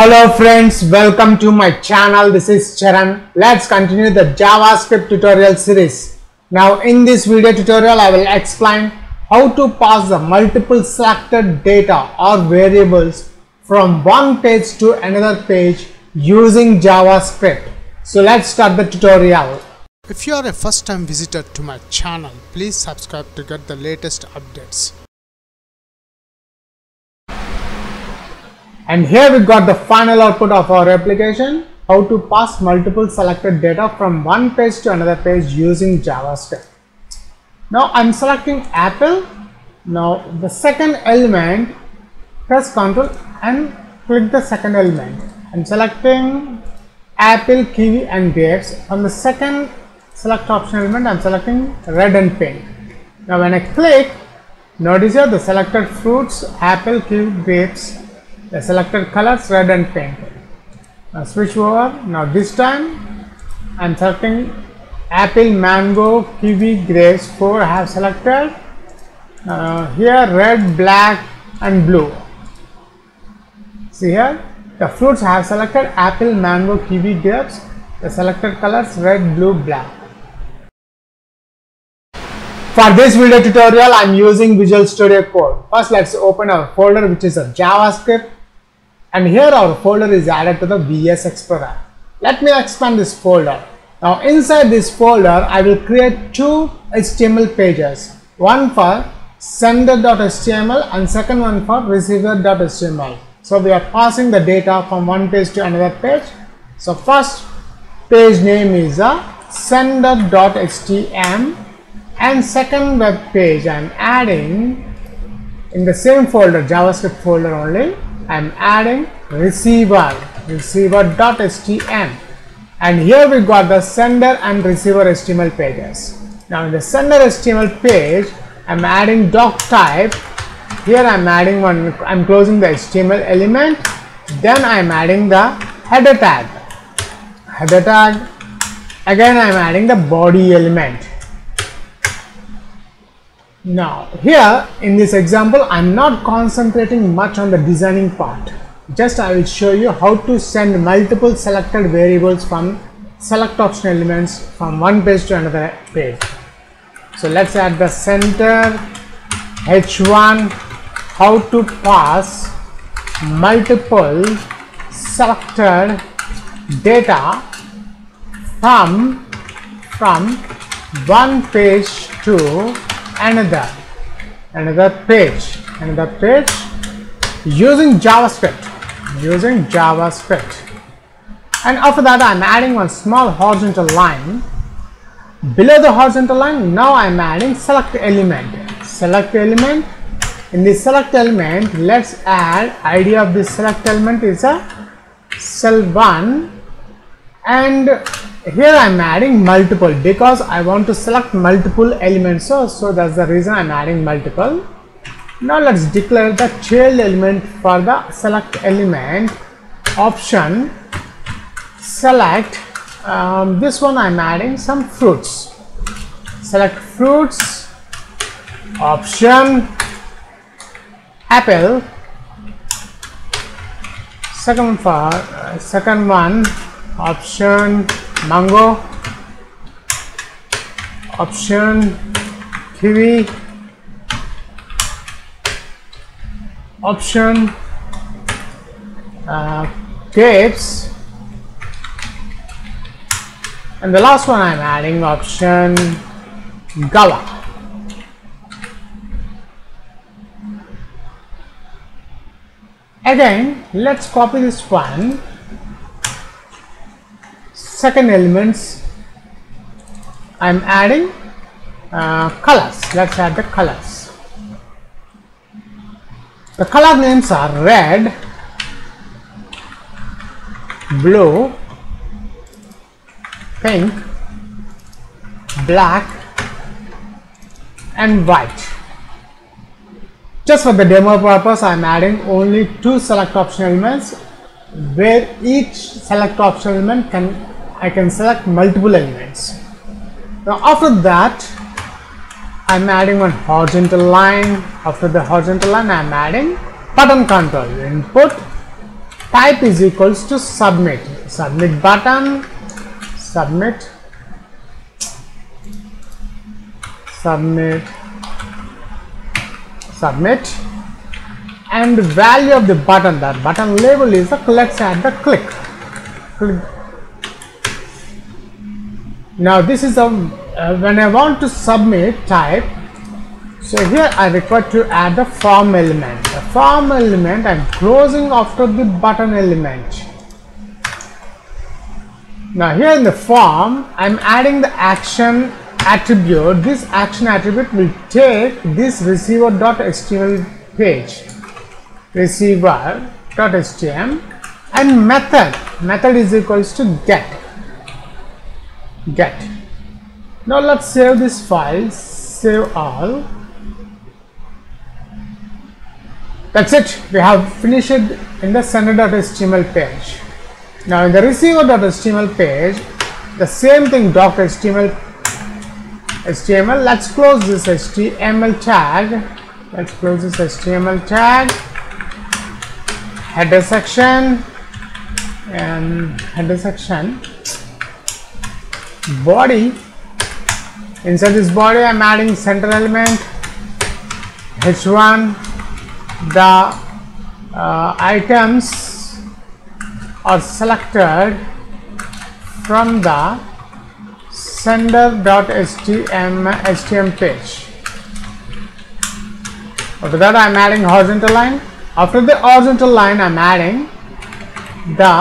Hello friends, welcome to my channel. This is Charan. Let's continue the JavaScript tutorial series. Now in this video tutorial, I will explain how to pass the multiple selected data or variables from one page to another page using JavaScript. So let's start the tutorial. If you are a first time visitor to my channel, please subscribe to get the latest updates. And here we got the final output of our application, how to pass multiple selected data from one page to another page using JavaScript. Now I'm selecting Apple. Now the second element, press Ctrl and click the second element. I'm selecting Apple, Kiwi and grapes. On the second select option element, I'm selecting red and pink. Now when I click, notice here the selected fruits, apple, kiwi, grapes, the selected colors red and pink. Now switch over. Now this time I'm selecting apple, mango, kiwi, grapes. Four I have selected. Uh, here red, black and blue. See here the fruits I have selected apple, mango, kiwi, grapes. The selected colors red, blue, black. For this video tutorial, I am using Visual Studio Code. First, let's open our folder which is a JavaScript and here our folder is added to the VS Explorer. Let me expand this folder. Now inside this folder, I will create two HTML pages. One for sender.html and second one for receiver.html. So we are passing the data from one page to another page. So first page name is a sender.htm and second web page I am adding in the same folder JavaScript folder only I am adding receiver receiver.htm and here we got the sender and receiver HTML pages. Now in the sender HTML page I am adding doc type. Here I am adding one I am closing the HTML element. Then I am adding the header tag. Header tag. Again I am adding the body element now here in this example I'm not concentrating much on the designing part. Just I will show you how to send multiple selected variables from select option elements from one page to another page. So let's add the center h1 how to pass multiple selected data from from one page to another another page another page using javascript using javascript. And after that i'm adding one small horizontal line. Below the horizontal line now i'm adding select element. Select element. In the select element let's add id of this select element is a cell1 and here I'm adding multiple because I want to select multiple elements so, so that's the reason I'm adding multiple. Now let's declare the child element for the select element. Option select um, this one I'm adding some fruits. Select fruits. Option apple. Second for uh, second one option mango option kiwi option uh, grapes. And the last one I'm adding option guava again let's copy this one second elements I'm adding uh, colors. Let's add the colors. The color names are red blue pink black and white. Just for the demo purpose I am adding only two select option elements where each select option element can I can select multiple elements. Now after that I'm adding one horizontal line. After the horizontal line I'm adding button control input. Type is equals to submit. Submit button. Submit. Submit. Submit. And value of the button. That button label is the let's add the click. Click now this is a uh, when I want to submit type so here I require to add the form element. The form element I'm closing after the button element. Now here in the form I'm adding the action attribute. This action attribute will take this receiver.html page. Receiver.html and method. Method is equals to get get. Now let's save this file. Save all. That's it. We have finished in the sender.html page. Now in the receiver.html page the same thing doc.html HTML let's close this HTML tag. Let's close this HTML tag. Header section. And header section body inside this body I'm adding center element h1 the uh, items are selected from the sender.htm page. After that I am adding horizontal line. After the horizontal line I am adding the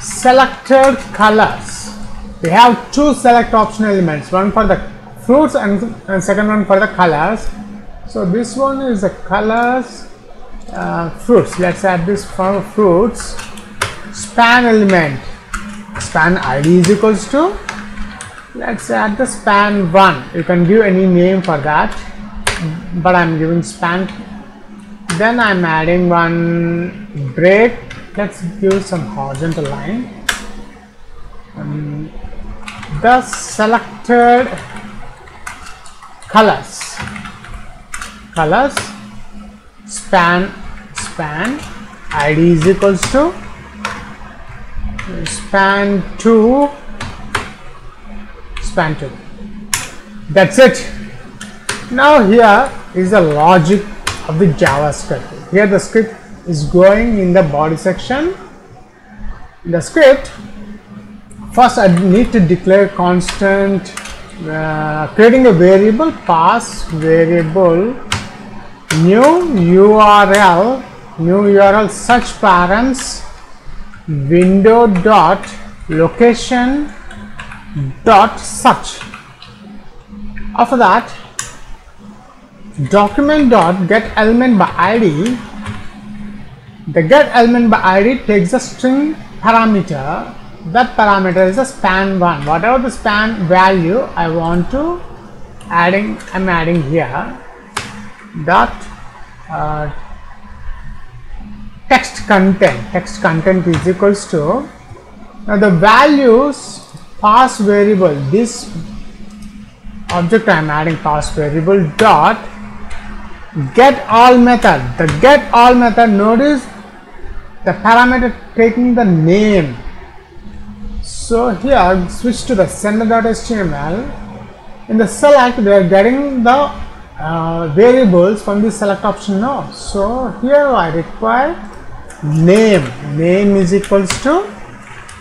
selected colors. We have two select option elements, one for the fruits and, and second one for the colors. So this one is the colors uh, fruits. Let's add this for fruits. Span element. Span ID is equals to let's add the span 1 you can give any name for that but I'm giving span then I'm adding one break let's give some horizontal line um, the selected colors. Colors. Span span. Id is equals to? Span 2 span 2 that's it. Now here is the logic of the javascript. Here the script is going in the body section. The script first i need to declare constant uh, creating a variable pass variable new url new URLSearchParams window dot location dot search. After that document dot get element by id the get element by id takes a string parameter that parameter is a span one. Whatever the span value i want to adding i'm adding here dot uh, text content. Text content is equals to now the values pass variable. This object I am adding pass variable dot get all method. The get all method notice the parameter taking the name so here I switch to the sender.html in the select we are getting the uh, variables from the select option now. So here I require name. Name is equals to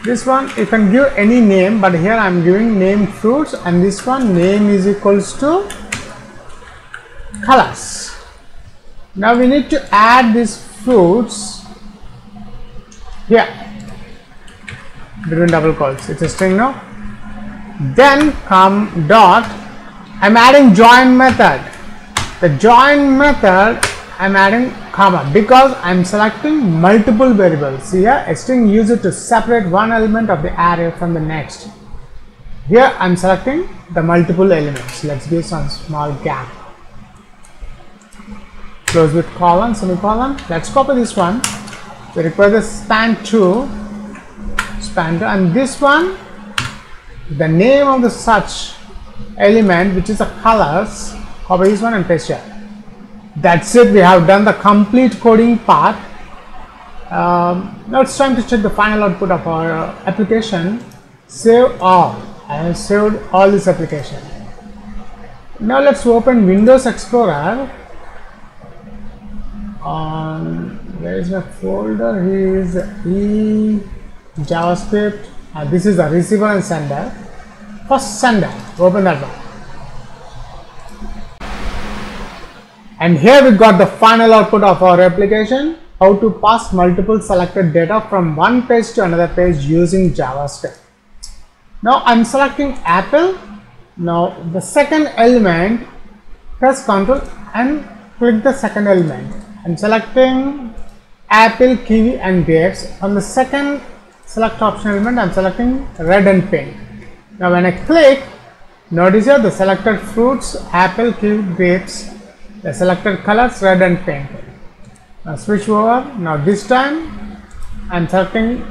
this one. You can give any name but here I am giving name fruits and this one name is equals to colors. Now we need to add these fruits here between double quotes it's a string now then come dot I'm adding join method the join method I'm adding comma because I'm selecting multiple variables. Here a string used to separate one element of the array from the next. Here I'm selecting the multiple elements. Let's give some small gap. Close with colon, semicolon. Let's copy this one. We require the span 2, span and this one the name of the such element which is the colors copy this one and paste here that's it we have done the complete coding part Um, now it's time to check the final output of our uh, application. Save all. I have saved all this application. Now let's open Windows Explorer. On where is my folder? Here is E JavaScript. and this is the receiver and sender. First sender. Open that one. And here we got the final output of our application. How to pass multiple selected data from one page to another page using JavaScript. Now I'm selecting Apple. Now the second element, press Ctrl and click the second element. I'm selecting Apple, Kiwi and Grapes. On the second select option element, I'm selecting red and pink. Now when I click, notice here the selected fruits, Apple, Kiwi, Grapes, the selected colors red and pink. Now switch over. Now this time I'm selecting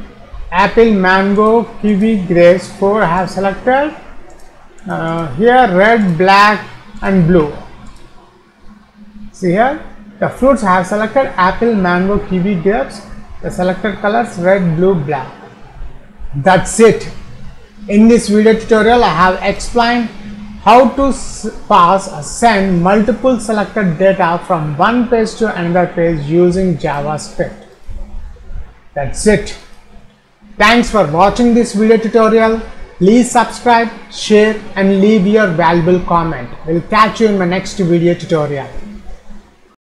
apple, mango, kiwi, grapes. Four I have selected. Uh, here red, black and blue. See here the fruits I have selected apple, mango, kiwi, grapes. The selected colors red, blue, black. That's it. In this video tutorial I have explained how to pass or send multiple selected data from one page to another page using JavaScript. That's it. Thanks for watching this video tutorial. Please subscribe, share and leave your valuable comment. We'll catch you in my next video tutorial.